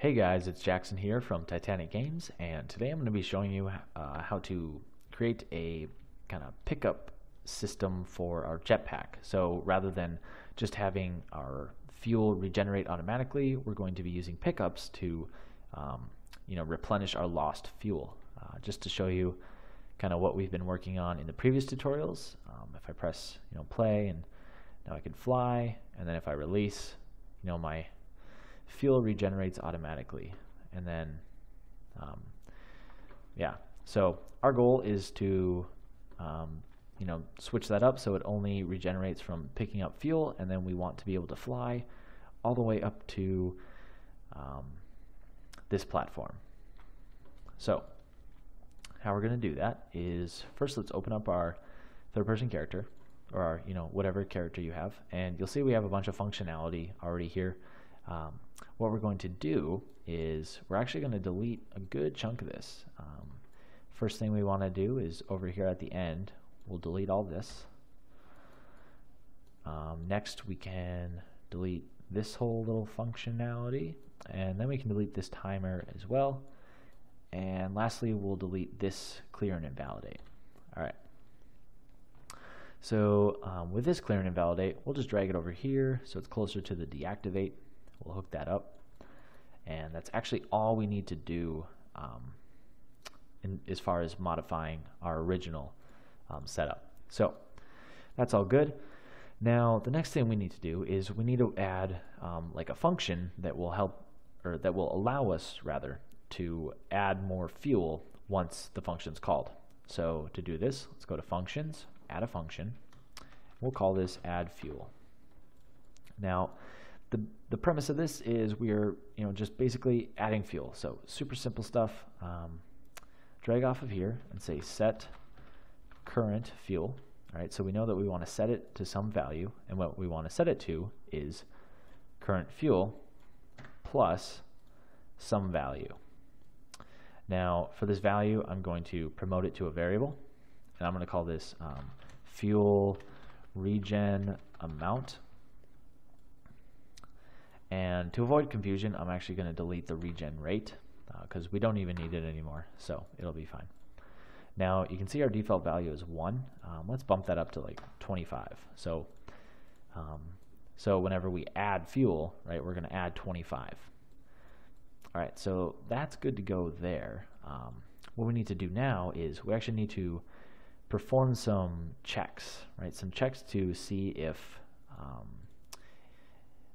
Hey guys, it's Jackson here from Titanic Games, and today I'm going to be showing you uh, how to create a kind of pickup system for our jetpack. So rather than just having our fuel regenerate automatically, we're going to be using pickups to um, you know, replenish our lost fuel. Uh, just to show you kind of what we've been working on in the previous tutorials. Um, if I press you know, play and now I can fly, and then if I release, you know, my fuel regenerates automatically. And then, um, yeah, so our goal is to, um, you know, switch that up so it only regenerates from picking up fuel, and then we want to be able to fly all the way up to um, this platform. So, how we're going to do that is first let's open up our third person character or our, you know, whatever character you have, and you'll see we have a bunch of functionality already here. Um, what we're going to do is we're actually going to delete a good chunk of this. Um, first thing we want to do is over here at the end, we'll delete all this. Um, next we can delete this whole little functionality and then we can delete this timer as well. And lastly, we'll delete this clear and invalidate. All right. So um, with this clear and invalidate, we'll just drag it over here so it's closer to the deactivate. We'll hook that up. And that's actually all we need to do um, in, as far as modifying our original um, setup. So that's all good. Now the next thing we need to do is we need to add um, like a function that will help or that will allow us rather to add more fuel once the function is called. So to do this, let's go to functions, add a function. We'll call this add fuel. Now the, the premise of this is we're you know just basically adding fuel. So super simple stuff. Um, drag off of here and say set current fuel. All right, so we know that we want to set it to some value, and what we want to set it to is current fuel plus some value. Now, for this value, I'm going to promote it to a variable, and I'm going to call this um, fuel regen amount. And to avoid confusion, I'm actually going to delete the regen rate because uh, we don't even need it anymore, so it'll be fine. Now you can see our default value is 1. Um, let's bump that up to like 25. So, um, so whenever we add fuel, right, we're going to add 25. All right, so that's good to go there. Um, what we need to do now is we actually need to perform some checks, right? Some checks to see if um,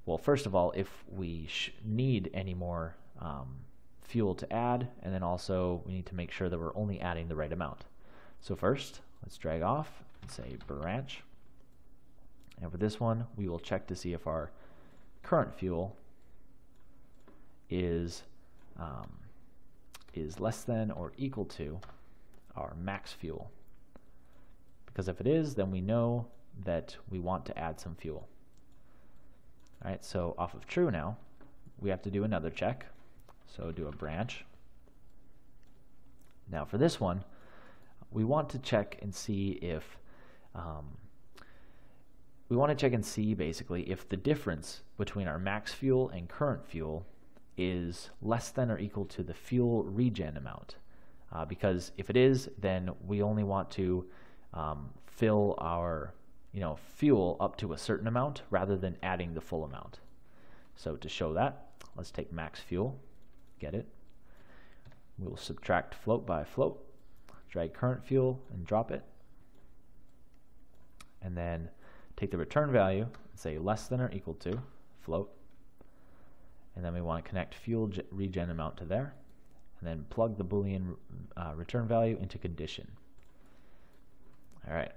well, first of all, if we need any more um, fuel to add, and then also we need to make sure that we're only adding the right amount. So first, let's drag off and say branch. And for this one, we will check to see if our current fuel is um, is less than or equal to our max fuel. Because if it is, then we know that we want to add some fuel. All right, so off of true now, we have to do another check. So do a branch. Now for this one, we want to check and see if um, we want to check and see basically if the difference between our max fuel and current fuel is less than or equal to the fuel regen amount. Uh, because if it is, then we only want to um, fill our you know, fuel up to a certain amount rather than adding the full amount. So to show that, let's take max fuel, get it. We'll subtract float by float, drag current fuel and drop it. And then take the return value and say less than or equal to float. And then we want to connect fuel regen amount to there. And then plug the Boolean uh, return value into condition. All right.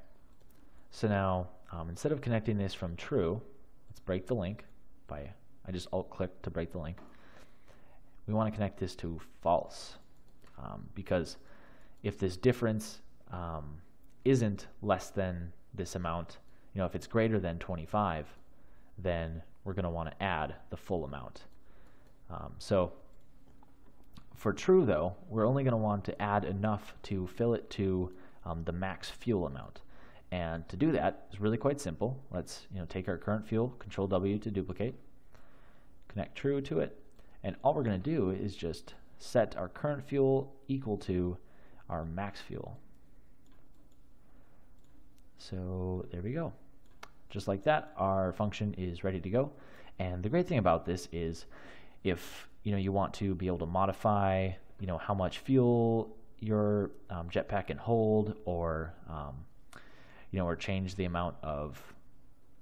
So now, um, instead of connecting this from true, let's break the link by, I just alt click to break the link. We want to connect this to false um, because if this difference um, isn't less than this amount, you know, if it's greater than 25, then we're going to want to add the full amount. Um, so for true though, we're only going to want to add enough to fill it to um, the max fuel amount. And to do that is really quite simple. Let's you know take our current fuel, Control W to duplicate, connect true to it, And all we're going to do is just set our current fuel equal to our max fuel. So there we go. Just like that, our function is ready to go. And the great thing about this is if you know you want to be able to modify you know how much fuel your um, jetpack can hold or um, you know or change the amount of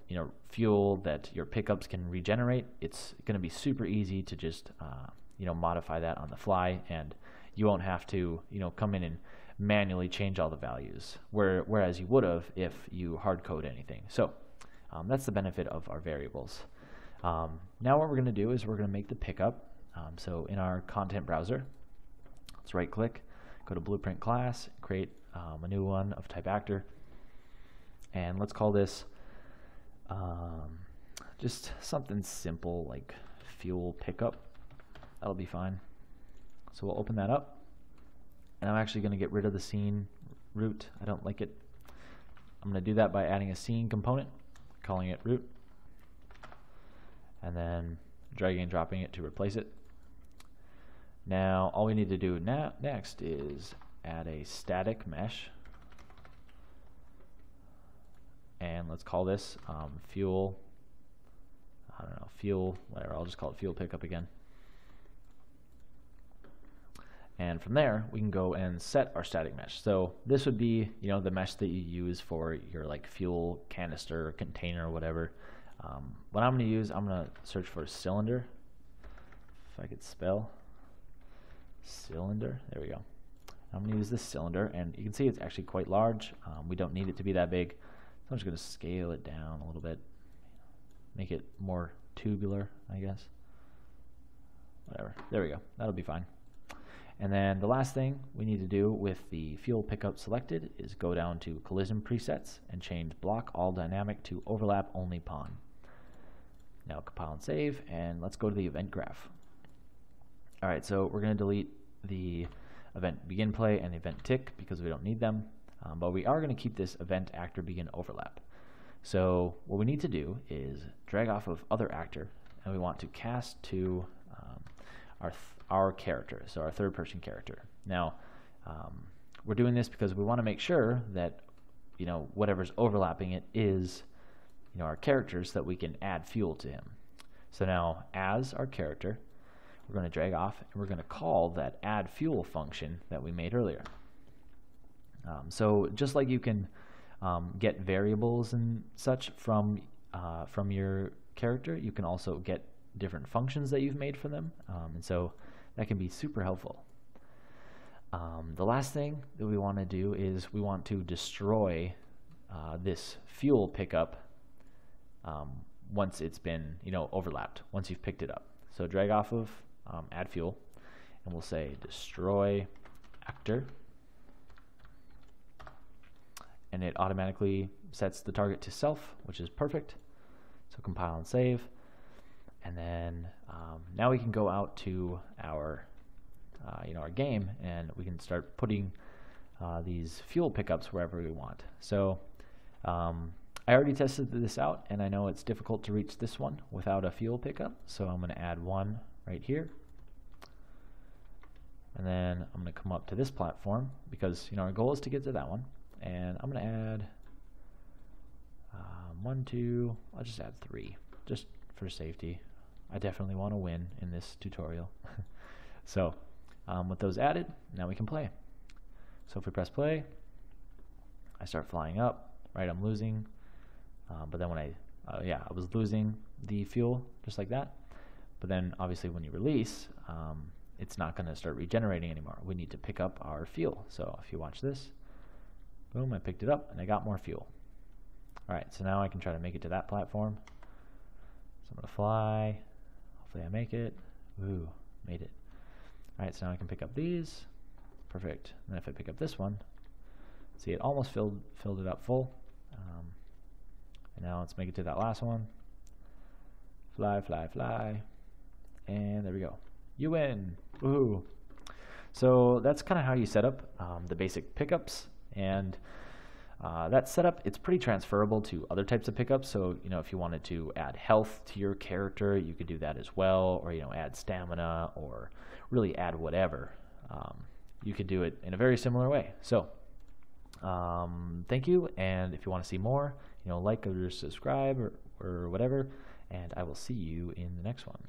you know fuel that your pickups can regenerate it's going to be super easy to just uh, you know modify that on the fly and you won't have to you know come in and manually change all the values where whereas you would have if you hard code anything. So um, that's the benefit of our variables. Um, now what we're going to do is we're going to make the pickup um, so in our content browser let's right click go to blueprint class create um, a new one of type actor and let's call this um, just something simple like fuel pickup. That'll be fine. So we'll open that up. And I'm actually going to get rid of the scene root. I don't like it. I'm going to do that by adding a scene component calling it root and then dragging and dropping it to replace it. Now all we need to do now next is add a static mesh and let's call this um, fuel I don't know fuel whatever I'll just call it fuel pickup again. And from there we can go and set our static mesh. So this would be you know the mesh that you use for your like fuel canister container or whatever. Um, what I'm going to use I'm going to search for cylinder. If I could spell cylinder there we go. I'm going to use this cylinder and you can see it's actually quite large. Um, we don't need it to be that big I'm just going to scale it down a little bit. Make it more tubular I guess. Whatever. There we go. That'll be fine. And then the last thing we need to do with the fuel pickup selected is go down to collision presets and change block all dynamic to overlap only pawn. Now compile and save and let's go to the event graph. Alright, so we're going to delete the event begin play and event tick because we don't need them, um, but we are going to keep this event actor begin overlap. So what we need to do is drag off of other actor and we want to cast to um, our our character, so our third person character. Now, um, we're doing this because we want to make sure that you know whatever's overlapping it is you know our characters so that we can add fuel to him. So now, as our character, we're going to drag off and we're going to call that add fuel function that we made earlier. Um, so just like you can um, get variables and such from uh, from your character, you can also get different functions that you've made for them. Um, and so that can be super helpful. Um, the last thing that we want to do is we want to destroy uh, this fuel pickup um, once it's been you know overlapped, once you've picked it up. So drag off of um, add fuel and we'll say destroy actor it automatically sets the target to self, which is perfect. So compile and save. And then um, now we can go out to our, uh, you know, our game and we can start putting uh, these fuel pickups wherever we want. So um, I already tested this out and I know it's difficult to reach this one without a fuel pickup. So I'm going to add one right here. And then I'm going to come up to this platform because, you know, our goal is to get to that one. And I'm going to add um, one, two, I'll just add three just for safety. I definitely want to win in this tutorial. so um, with those added, now we can play. So if we press play, I start flying up, right, I'm losing, uh, but then when I, uh, yeah, I was losing the fuel just like that. But then obviously when you release, um, it's not going to start regenerating anymore. We need to pick up our fuel. So if you watch this, boom, I picked it up and I got more fuel. All right, so now I can try to make it to that platform. So I'm to fly, Hopefully I make it. Ooh, made it. Alright, so now I can pick up these. Perfect. And if I pick up this one, see it almost filled filled it up full. Um, and now let's make it to that last one. Fly, fly, fly. And there we go. You win. Woohoo. So that's kind of how you set up um, the basic pickups. And Uh, that setup, it's pretty transferable to other types of pickups. So, you know, if you wanted to add health to your character, you could do that as well, or, you know, add stamina or really add whatever. Um, you could do it in a very similar way. So, um, thank you. And if you want to see more, you know, like or subscribe or, or whatever. And I will see you in the next one.